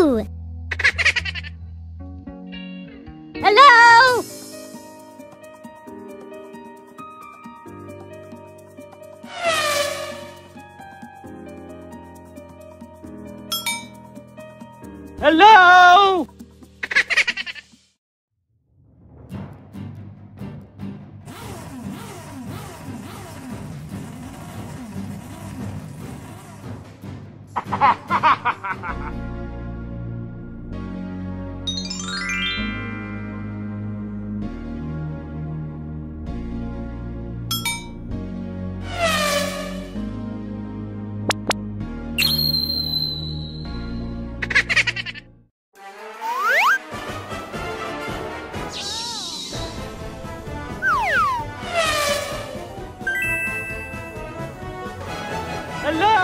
Ooh! Hello? Hello? Ha ha ha ha ha! الله